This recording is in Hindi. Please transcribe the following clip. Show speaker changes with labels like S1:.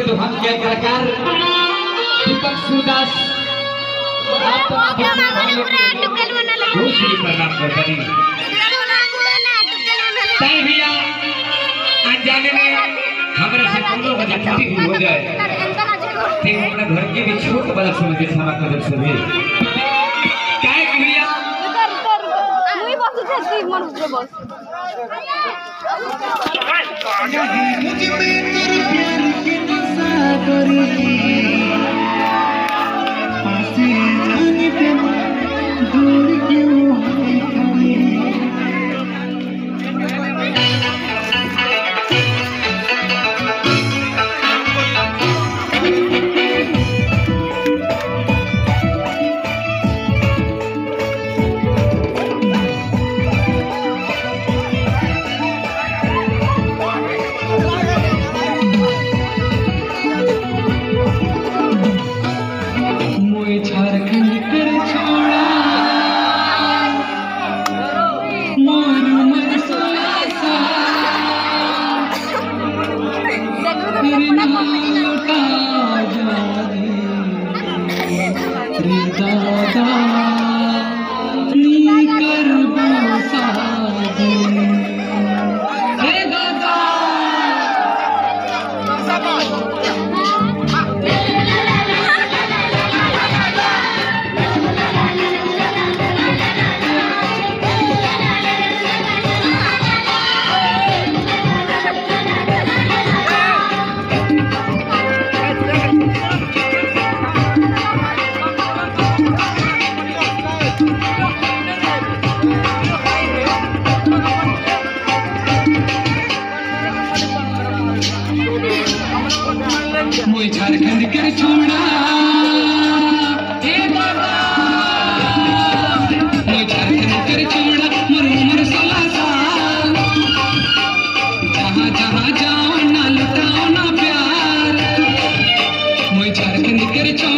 S1: तो हम क्या कलाकार दीपक सुदास
S2: ओके मागो पूरा टुकल बना ले
S1: बहुत ही प्रणाम करता हूँ ताई भैया अनजाने में हमारे से कोनो वजह छुट्टी हो जाए? ते अपना घर के भी छोट बड़ा समझ के क्षमा सभी। मोए Di 嗒 मोई झारखंड कर छोड़ा हे छोड़ा मोर उम्र सोलह साल। जाओ ना लुटाओ ना प्यार। मोई झारखंड कर छोड़ा